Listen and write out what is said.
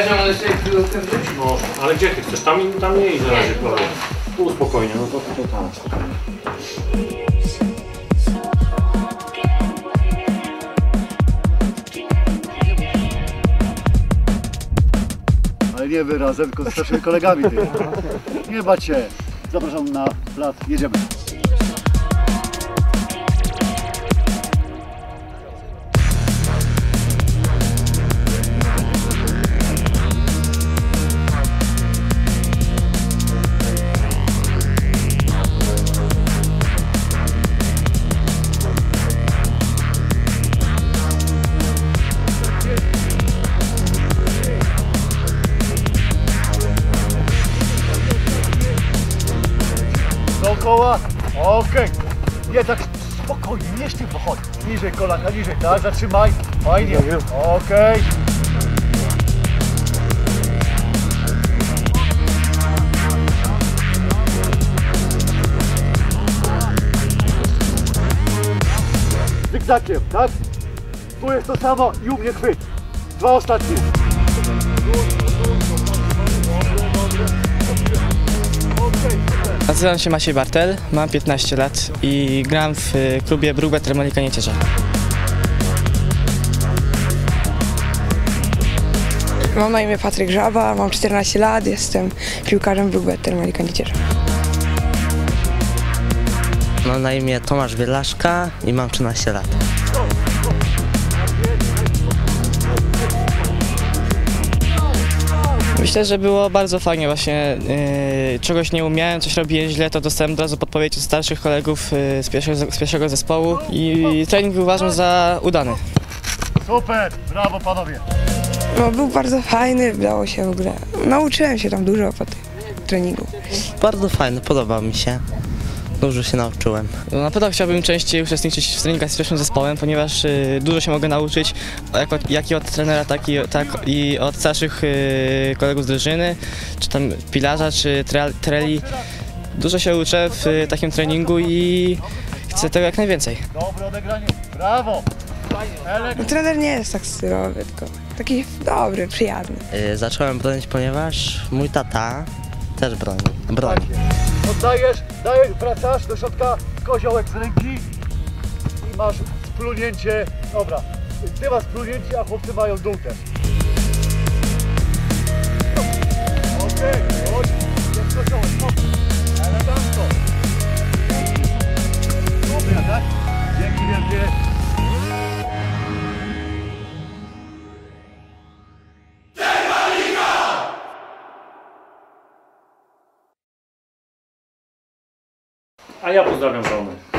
ale sobie chwilkę wrzuć. No, ale gdzie ty chcesz? Tam, tam nie idź na razie, Klaudia. Tu spokojnie, no to, to tam. Ale nie wy razem, tylko z naszymi kolegami. Ty. Nie bać się. Zapraszam na plac, jedziemy. Dookoła. Okej. Nie tak spokojnie, nie chodź. Niżej kolana, niżej, tak, zatrzymaj. Fajnie. Okej. Zygzakiem, tak? Tu jest to samo i u mnie chwyt. Dwa ostatnie. Nazywam się Maciej Bartel, mam 15 lat i gram w y, klubie Brugge Termalika Niecierza. Mam na imię Patryk Żaba, mam 14 lat, jestem piłkarzem Brugge Termalika Niecierza. Mam na imię Tomasz Wielaszka i mam 13 lat. Myślę, że było bardzo fajnie właśnie, y, czegoś nie umiałem, coś robiłem źle, to dostałem od razu podpowiedź od starszych kolegów y, z, pierwszego, z pierwszego zespołu i trening uważam za udany. Super, brawo panowie. No, był bardzo fajny, dało się w ogóle. Nauczyłem się tam dużo po tym treningu. Bardzo fajny, podoba mi się. Dużo się nauczyłem. No, na pewno chciałbym częściej uczestniczyć w treningach z pierwszym zespołem, ponieważ y, dużo się mogę nauczyć, jak, i od trenera, tak i, tak i od starszych y, kolegów z drużyny, czy tam pilarza, czy tre- treli. Dużo się uczę w y, takim treningu i chcę tego jak najwięcej. Dobre odegranie, brawo. No, trener nie jest tak stylowy, tylko taki dobry, przyjazny. Y, Zacząłem bronić, ponieważ mój tata też broni. broni. Oddajesz, dajesz, wracasz do środka, koziołek z ręki i masz splunięcie. Dobra, ty masz splunięcie, a chłopcy mają dół też. Chodź, A ja pozdrawiam żonę.